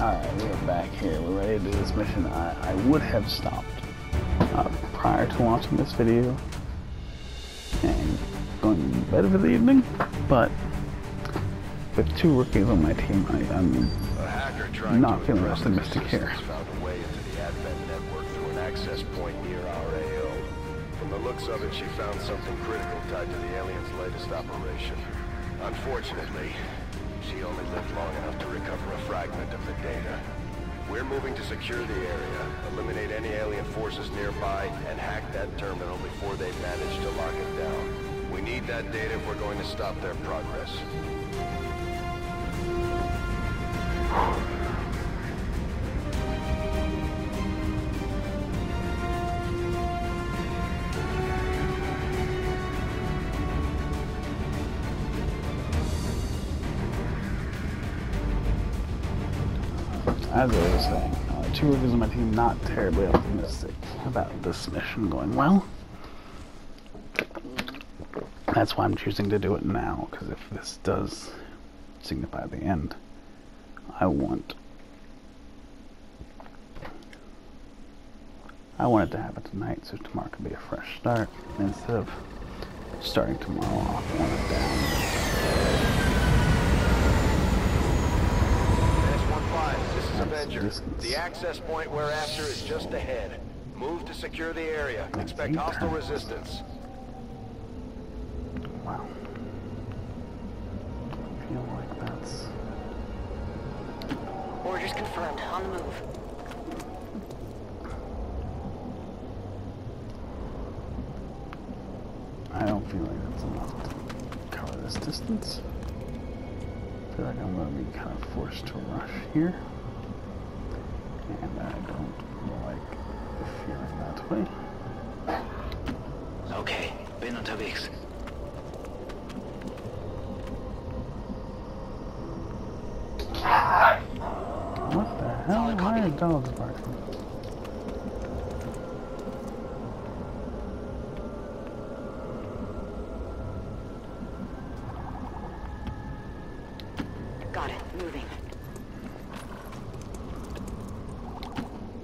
Alright, we're back here. We're ready to do this mission. I, I would have stopped uh, prior to watching this video and going to bed for the evening, but with two rookies on my team, I, I'm not feeling optimistic here. Found a way into the Advent network through an access point near our AO. From the looks of it, she found something critical tied to the alien's latest operation. Unfortunately, she only lived long enough to recover a fragment of the data. We're moving to secure the area, eliminate any alien forces nearby, and hack that terminal before they manage to lock it down. We need that data if we're going to stop their progress. As I was saying, uh, two rookies on my team not terribly optimistic about this mission going well. That's why I'm choosing to do it now, because if this does signify the end, I want I want it to happen tonight so tomorrow can be a fresh start instead of starting tomorrow off one and down. S-15, this is That's Avenger. The access point we're after is just ahead. Move to secure the area. Expect hostile resistance. Wow. I feel like that's Orders confirmed. On the move. I don't feel like that's enough to cover this distance. I feel like I'm going to be kind of forced to rush here. And I don't like feeling that way. Okay, bin unterwegs. What the hell? Why are dogs barking? Got it. Moving.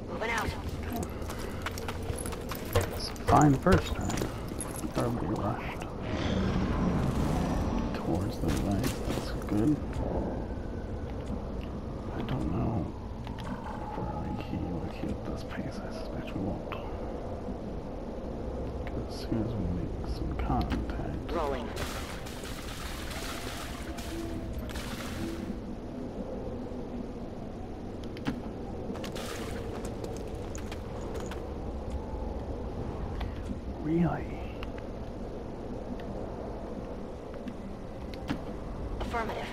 Moving out. Fine first time. Probably rushed towards the right. That's good. I don't know if we're key will keep this pace. I suspect we won't. 'Cause as soon as we make some contact, Rolling. Really, Affirmative.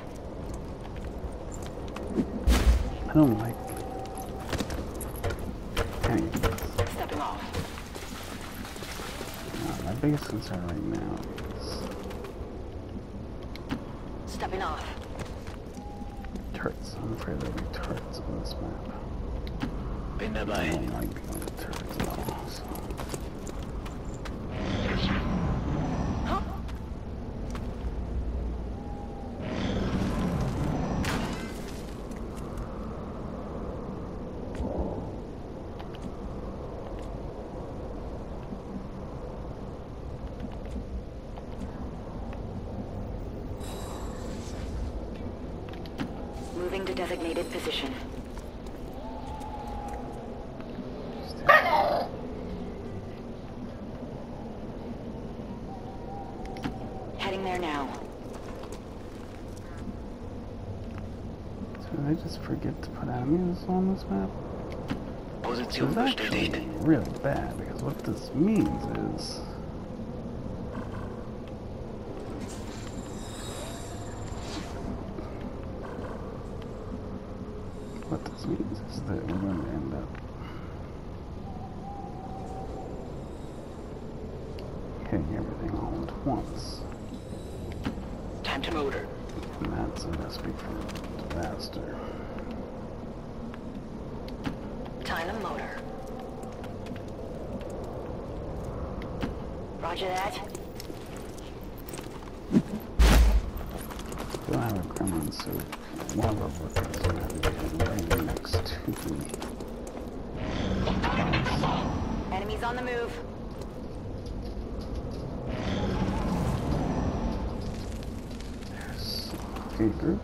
I don't like any of. Stepping off. Uh, my biggest concern right now is Stepping off. turrets. I'm afraid there'll be turrets on this map. Bin I dabei. don't like being on the turrets at all. So. Moving to designated position. Heading there now. So did I just forget to put enemies on this map? Position It's actually bestätigt. really bad because what this means is what this means is that we're going to end up hitting everything all at once, Time to motor. and that's a recipe for disaster. Time to motor. Roger that. We don't have a gremlin suit. One of our workers have to get ready. looks too. Enemies on the move. There's a group.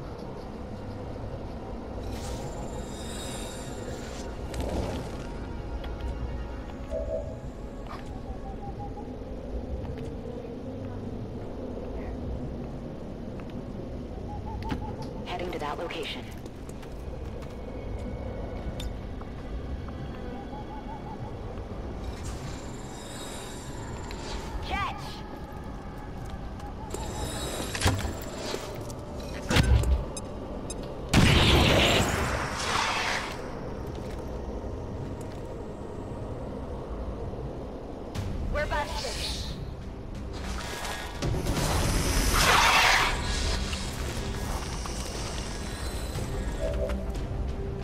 We're busted.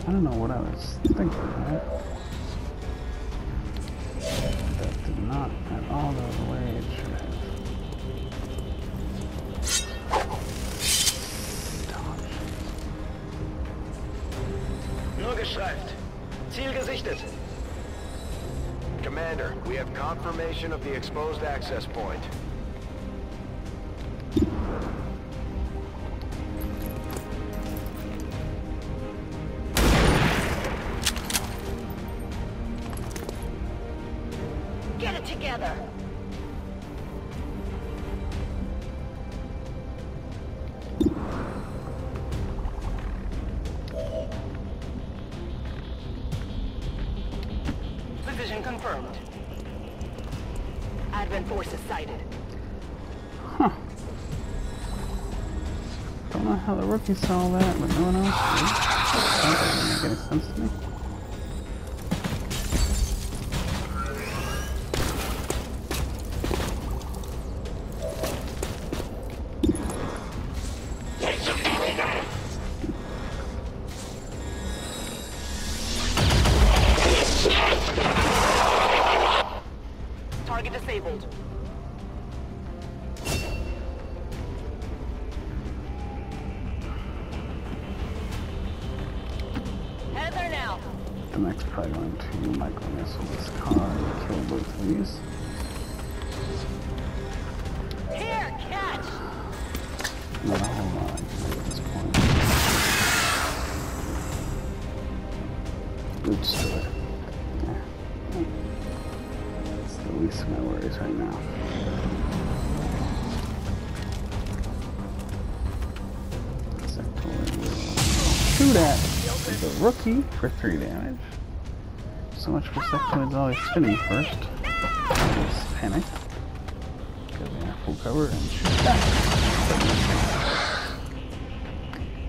I don't know what I was thinking. Right? That did not at all go the way it should have. Dodge. Nur gestreift. Ziel gesichtet. Commander, we have confirmation of the exposed access point. Get it together! Advent forces sighted. Huh. Don't know how the rookie saw that, but no one else did. Doesn't make any sense to me. To micro missile this car and kill both of these. Here, catch! Not a whole lot I can do at this point. Boots to it. Yeah. That's the least of my worries right now. Shoot at the rookie for 3 damage. So much for sectoids always oh, spinning first. Just panic. Go there, full cover, and shoot back.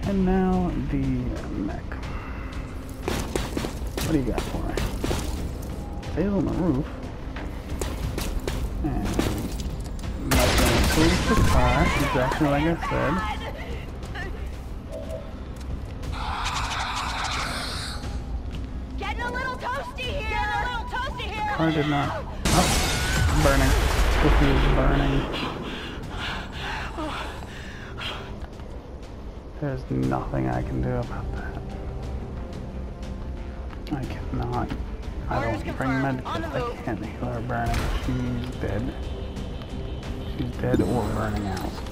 And now the mech. What do you got for me? Fail on the roof. And not gonna police the car, exactly like I said. Car did not. Oh, burning. Cookie is burning. There's nothing I can do about that. I cannot. I don't bring medkits. I can't heal her burning. She's dead. She's dead or burning out.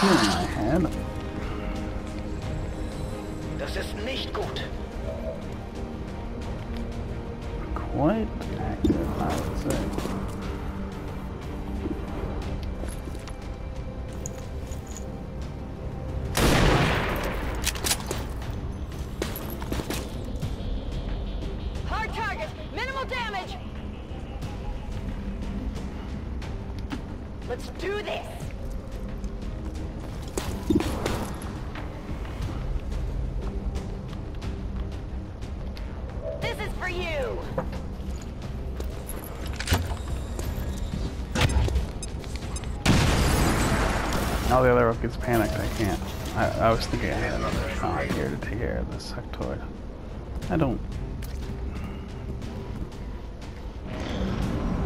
Hm, das ist nicht gut. quite active, I would say. Hard target! Minimal damage! Let's do this! This Now the other rook gets panicked, I can't. I, I was thinking I had another shot here to take care of this sectoid. I don't...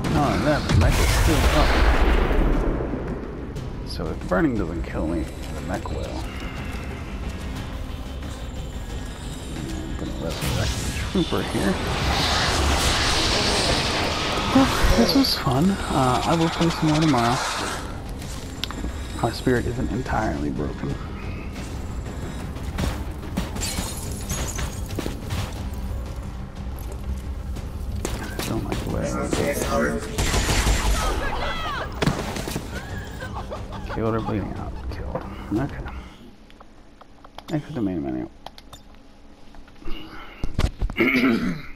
Only that, mech is still up. So if burning doesn't kill me, the mech will. I'm gonna resurrect the trooper here. Well, this was fun. Uh, I will play some more tomorrow. My spirit isn't entirely broken. I don't like the way Killed or bleeding out. Killed. Okay. Exit the main menu.